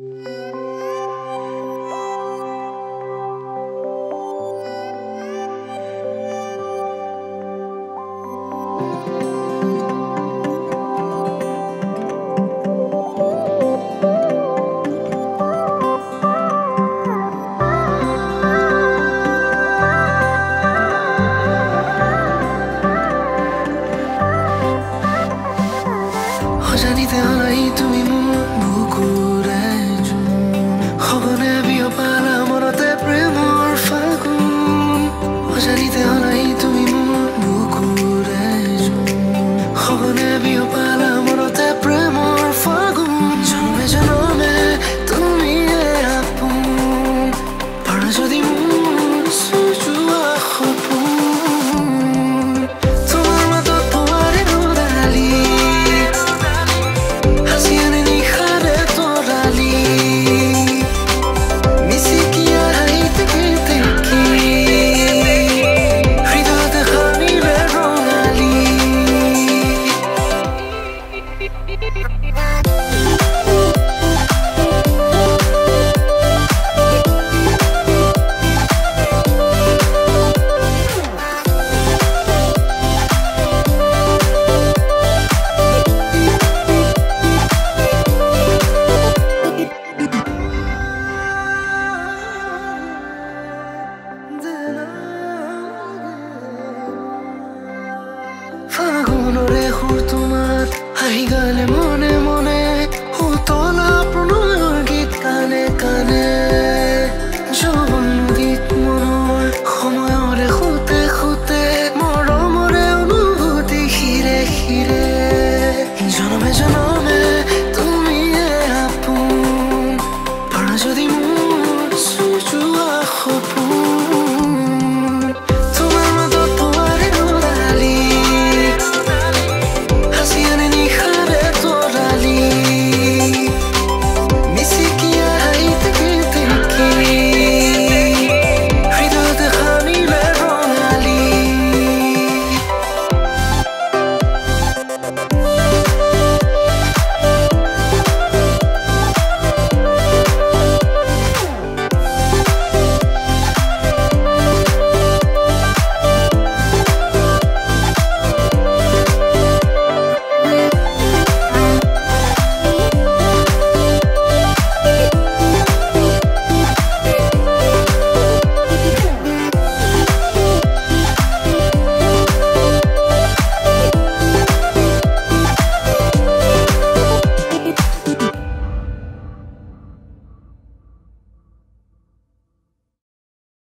Aujourd'hui, t'es মনৰে সুৰ তোমাৰ আহি গালে মনে মনে